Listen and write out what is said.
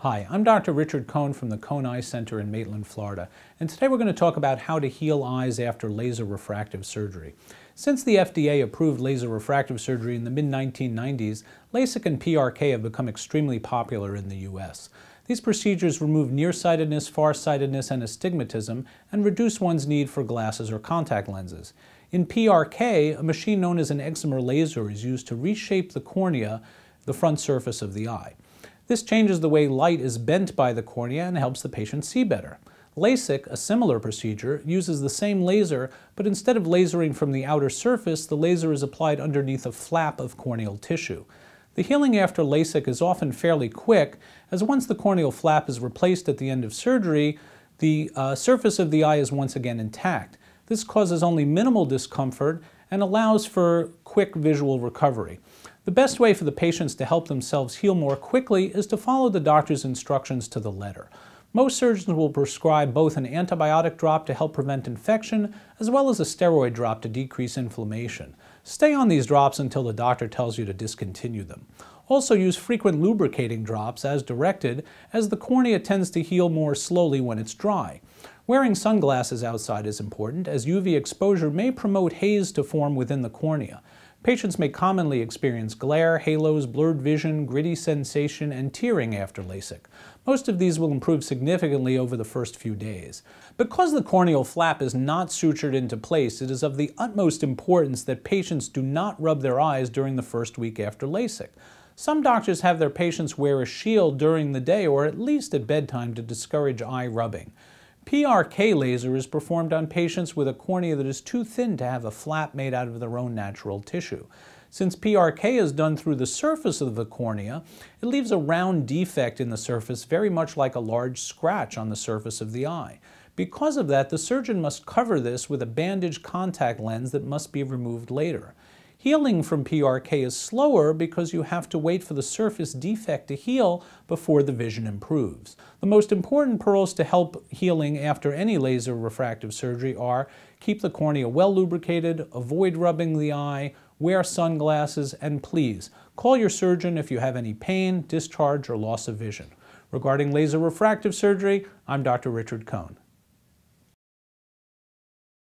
Hi, I'm Dr. Richard Cohn from the Cohn Eye Center in Maitland, Florida, and today we're going to talk about how to heal eyes after laser refractive surgery. Since the FDA approved laser refractive surgery in the mid-1990s, LASIK and PRK have become extremely popular in the U.S. These procedures remove nearsightedness, farsightedness, and astigmatism and reduce one's need for glasses or contact lenses. In PRK, a machine known as an excimer laser is used to reshape the cornea, the front surface of the eye. This changes the way light is bent by the cornea and helps the patient see better. LASIK, a similar procedure, uses the same laser, but instead of lasering from the outer surface, the laser is applied underneath a flap of corneal tissue. The healing after LASIK is often fairly quick, as once the corneal flap is replaced at the end of surgery, the uh, surface of the eye is once again intact. This causes only minimal discomfort and allows for quick visual recovery. The best way for the patients to help themselves heal more quickly is to follow the doctor's instructions to the letter. Most surgeons will prescribe both an antibiotic drop to help prevent infection, as well as a steroid drop to decrease inflammation. Stay on these drops until the doctor tells you to discontinue them. Also use frequent lubricating drops as directed, as the cornea tends to heal more slowly when it's dry. Wearing sunglasses outside is important, as UV exposure may promote haze to form within the cornea. Patients may commonly experience glare, halos, blurred vision, gritty sensation, and tearing after LASIK. Most of these will improve significantly over the first few days. Because the corneal flap is not sutured into place, it is of the utmost importance that patients do not rub their eyes during the first week after LASIK. Some doctors have their patients wear a shield during the day or at least at bedtime to discourage eye rubbing. PRK laser is performed on patients with a cornea that is too thin to have a flap made out of their own natural tissue. Since PRK is done through the surface of the cornea, it leaves a round defect in the surface very much like a large scratch on the surface of the eye. Because of that, the surgeon must cover this with a bandaged contact lens that must be removed later. Healing from PRK is slower because you have to wait for the surface defect to heal before the vision improves. The most important pearls to help healing after any laser refractive surgery are keep the cornea well lubricated, avoid rubbing the eye, wear sunglasses, and please call your surgeon if you have any pain, discharge, or loss of vision. Regarding laser refractive surgery, I'm Dr. Richard Cohn.